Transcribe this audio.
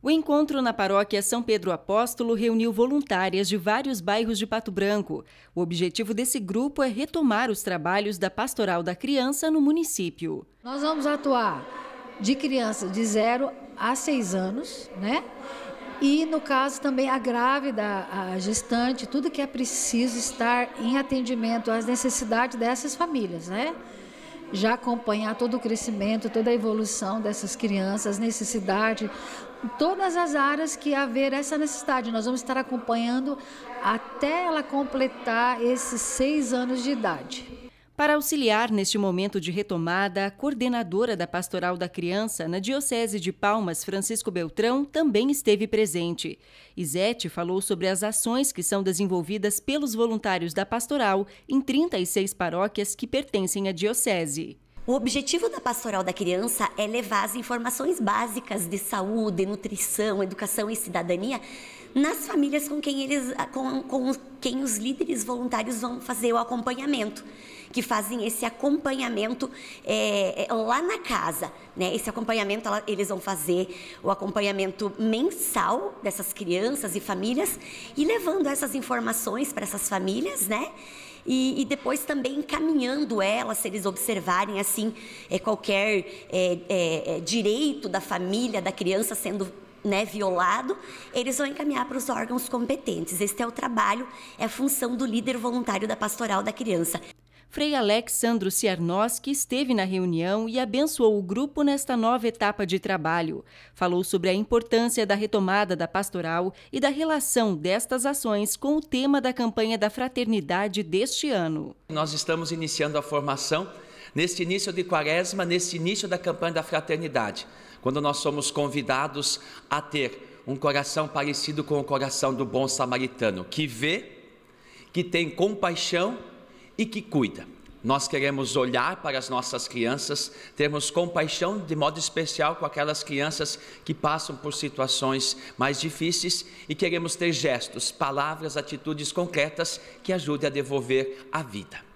O encontro na paróquia São Pedro Apóstolo reuniu voluntárias de vários bairros de Pato Branco. O objetivo desse grupo é retomar os trabalhos da Pastoral da Criança no município. Nós vamos atuar de criança de 0 a 6 anos, né? E no caso também a grávida, a gestante, tudo que é preciso estar em atendimento às necessidades dessas famílias, né? já acompanhar todo o crescimento, toda a evolução dessas crianças, necessidade, todas as áreas que haver essa necessidade. Nós vamos estar acompanhando até ela completar esses seis anos de idade. Para auxiliar neste momento de retomada, a coordenadora da Pastoral da Criança na Diocese de Palmas, Francisco Beltrão, também esteve presente. Isete falou sobre as ações que são desenvolvidas pelos voluntários da Pastoral em 36 paróquias que pertencem à Diocese. O objetivo da Pastoral da Criança é levar as informações básicas de saúde, nutrição, educação e cidadania nas famílias com quem eles, com, com quem os líderes voluntários vão fazer o acompanhamento, que fazem esse acompanhamento é, é, lá na casa, né? Esse acompanhamento eles vão fazer o acompanhamento mensal dessas crianças e famílias e levando essas informações para essas famílias, né? E, e, depois também encaminhando elas, se eles observarem assim é, qualquer é, é, é direito da família, da criança sendo né, violado, eles vão encaminhar para os órgãos competentes. Este é o trabalho, é a função do líder voluntário da pastoral da criança. Frei Alexandro Ciarnoski esteve na reunião e abençoou o grupo nesta nova etapa de trabalho. Falou sobre a importância da retomada da pastoral e da relação destas ações com o tema da campanha da fraternidade deste ano. Nós estamos iniciando a formação neste início de quaresma, neste início da campanha da fraternidade quando nós somos convidados a ter um coração parecido com o coração do bom samaritano, que vê, que tem compaixão e que cuida. Nós queremos olhar para as nossas crianças, termos compaixão de modo especial com aquelas crianças que passam por situações mais difíceis e queremos ter gestos, palavras, atitudes concretas que ajudem a devolver a vida.